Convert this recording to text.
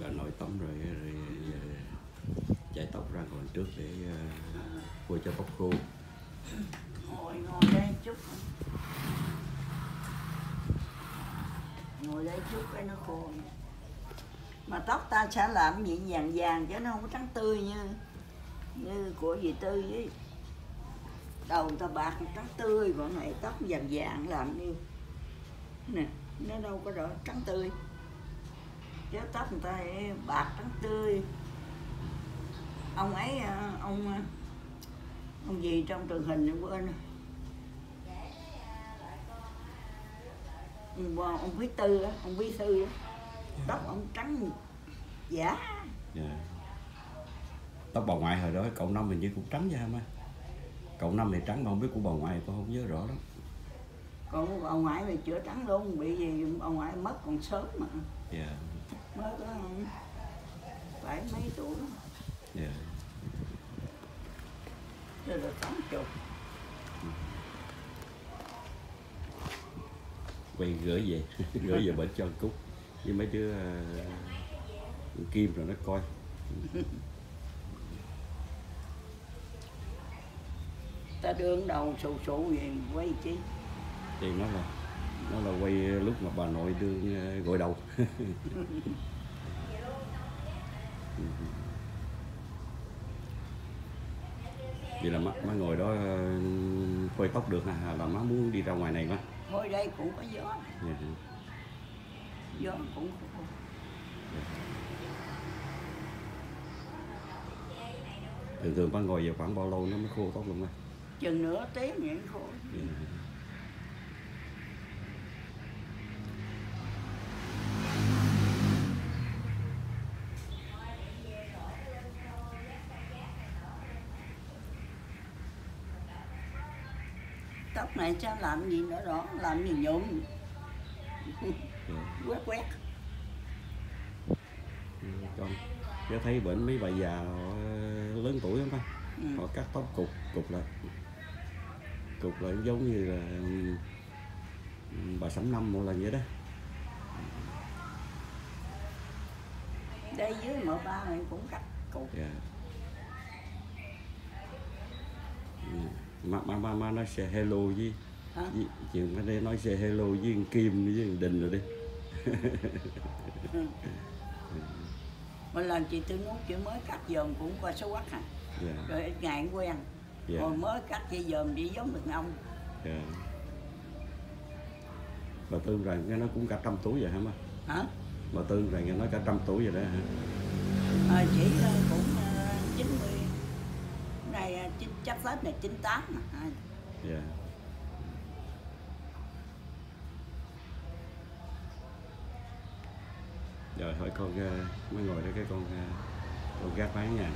đã nội tắm rồi, rồi, rồi chạy tóc ra còn trước để uh, cho tóc khô. Ngồi ngồi đây chút. Ngồi đây chút cái nó khô mà tóc ta sẽ làm gì vàng vàng chứ nó không có trắng tươi như như của dì tư với đầu ta bạc trắng tươi còn này tóc vàng vàng làm như nè nó đâu có rõ trắng tươi chứ tóc người ta bạc trắng tươi. Ông ấy à, ông à, ông gì trong truyền hình quên rồi. ông, ông quý tư á ông quý sư á. Tóc ông trắng giả. Dạ. tóc bà ngoại hồi đó cậu năm hình như cũng trắng vậy hả cậu năm thì trắng mà không biết của bà ngoại tôi không nhớ rõ lắm. Còn ông ngoại thì chữa trắng luôn bị gì ông ngoại mất còn sớm mà. Dạ mới có phải mấy tuổi dạ. Rồi là tám chục. Quay gửi về gửi về bệnh cho cúc. Với mấy đứa uh, kim rồi nó coi. Ta đương đầu sù sụ gì quay chi? Thì nó là nó là quay lúc mà bà nội đương uh, gội đầu. Vậy là má, má ngồi đó uh, phơi tóc được hả? Là má muốn đi ra ngoài này má? Thôi đây cũng có gió dạ. gió cũng có thường thường má ngồi vào khoảng bao lâu nó mới khô tóc luôn má? Chừng nửa tiếng vậy khô Dạ. Tóc này cha làm gì nữa đó làm gì nhuộm Dạ. quét quét. Ừ, con cháu thấy bệnh mấy bà già họ lớn tuổi lắm á Ừ. họ cắt tóc cục cục lại cục lại giống như là ừ, bà sắm năm một lần vậy đó. Đây dưới mở ba này cũng cắt cục. Dạ Ừ, má má má má nói xe hello với, hả? chuyện ở đây nói xe hello với kim với đình rồi đi. Một lần chị tư nút chị mới cắt dòm cũng qua số quắc à. Dạ. Rồi ít ngày cũng quen. Dạ. Còn mới cắt chị dòm chị giống được ông. Dạ. Bà tư rằng nghe nó cũng cả trăm tuổi vậy hả má? Hả? Bà tư rằng nghe nói cả trăm tuổi vậy đó hả? À, chị ờ, cũng chín mươi À, này chắc tết này 98 mà. dạ rồi hỏi con mới ngồi đây cái con à, con gác bán nha